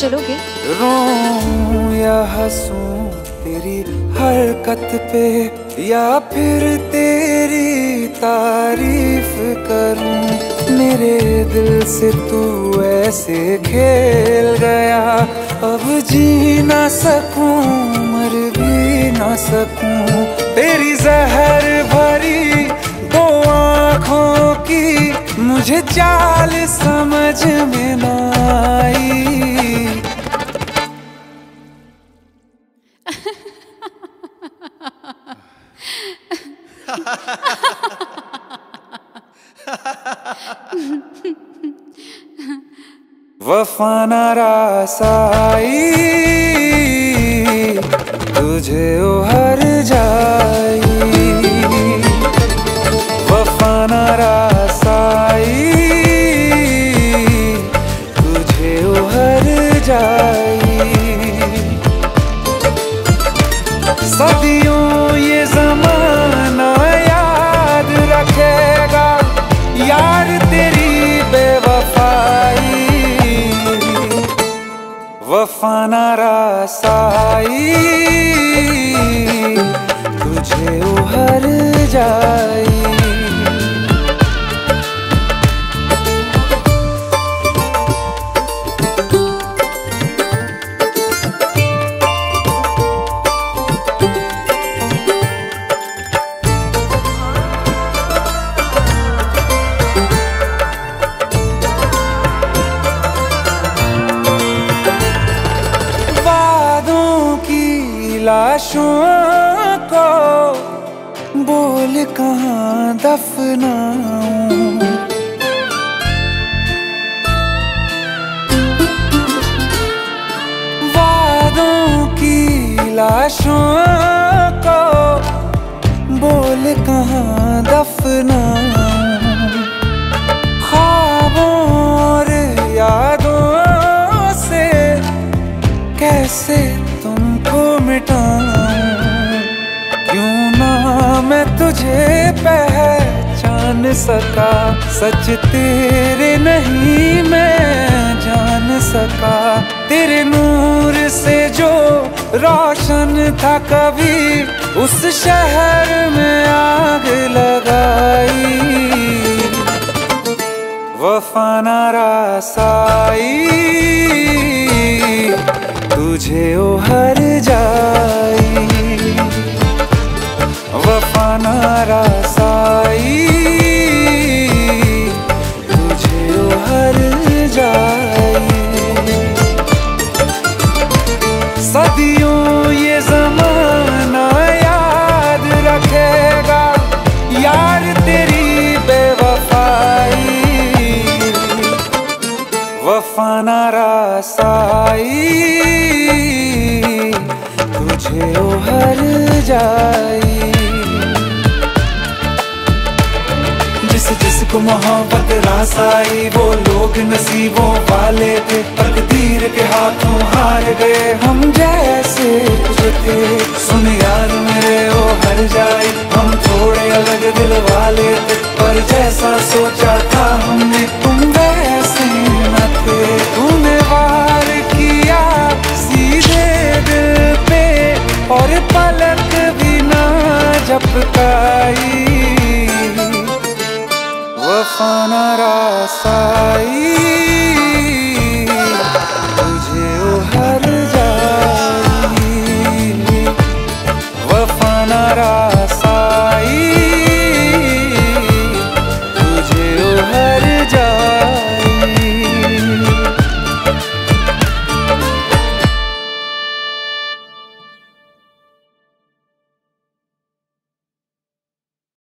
चलोगे? रो या हंसूं तेरी हरकत पे, या फिर तेरी तारीफ़ करूँ, मेरे दिल से तू ऐसे खेल गया। अब जी ना सकूँ, मर भी ना सकूँ, तेरी जहर भरी दो आँखों की मुझे चाल समझ में ना आई। वफा नारासाई तुझे हर जाई। वफा नारासाई तुझे हर जाई। सदियों वफा नारासाई तुझे लाशों को बोल कहाँ दफनाऊं? वादों की लाशों को बोल कहाँ दफनाऊं? तुझे पहचान सका, सच तेरे नहीं मैं जान सका। तेरे नूर से जो रोशन था कभी, उस शहर में आग लगाई। वफा नारासाई तुझे ओ हर नारासाई तुझे ओ हर जाई। जिस जिसको मोहब्बत रास आई वो लोग नसीबों वाले थे, तकदीर के हाथों हार गए। हम जैसे थे, सुन यार मेरे ओ हर जाए वफा नारासाई तुझे हर जाई वफा नारा